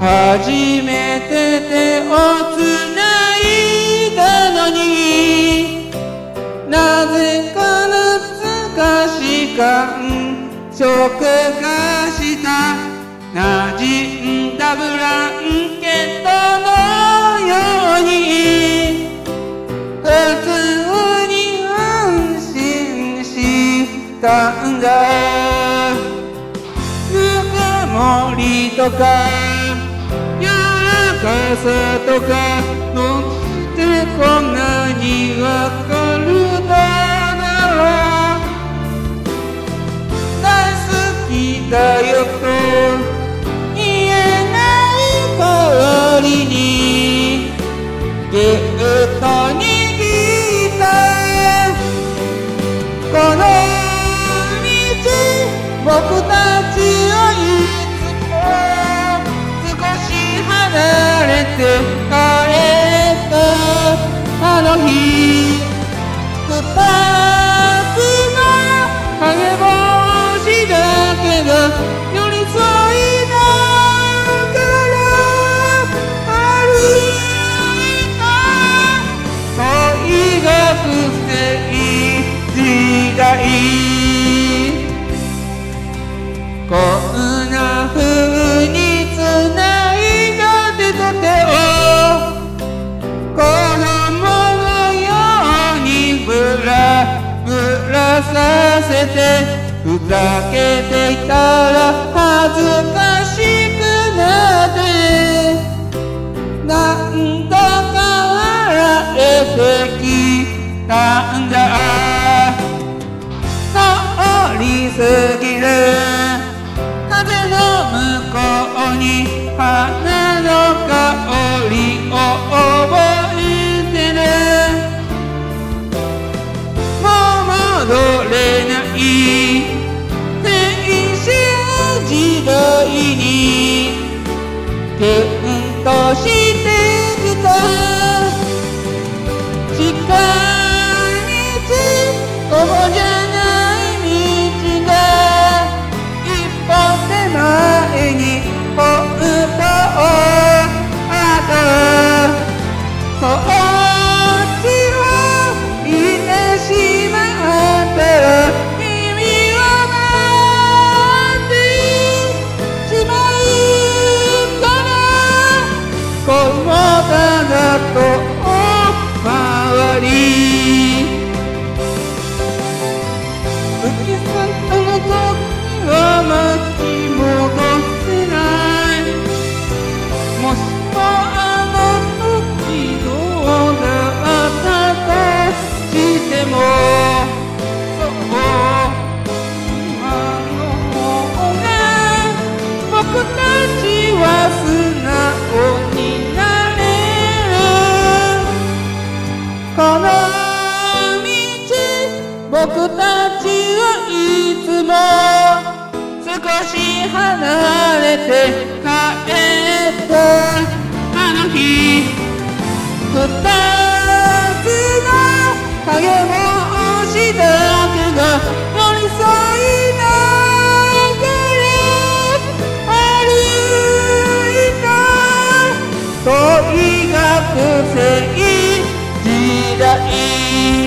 初めて手をつないだのになぜか懐かし感触がした馴染んだブランケットのように普通に安心したんだ。ぬくもりとからかさとて帰った。あの日。二つの影星だけが寄り添いながら歩いた。恋が不正時代させてふざけていたら恥ずかしくなってなんだか笑えてきたんだ通り過ぎる風の向こうに花れこの道僕たちはいつも少し離れて帰ったあの日二つの影も se tidak ini.